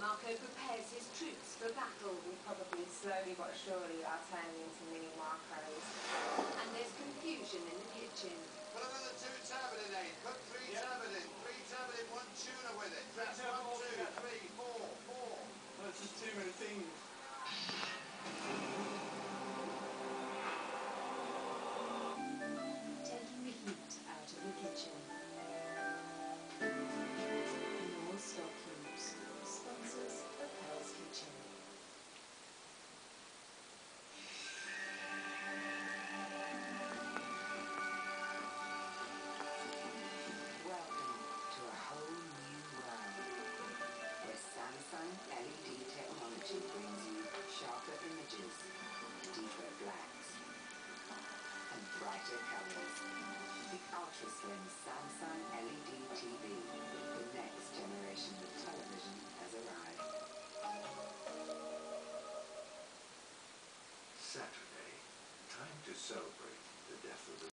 Marco prepares his troops for battle. We'll probably slowly but surely our turning ultra-slim Samsung LED TV. The next generation of television has arrived. Saturday. Time to celebrate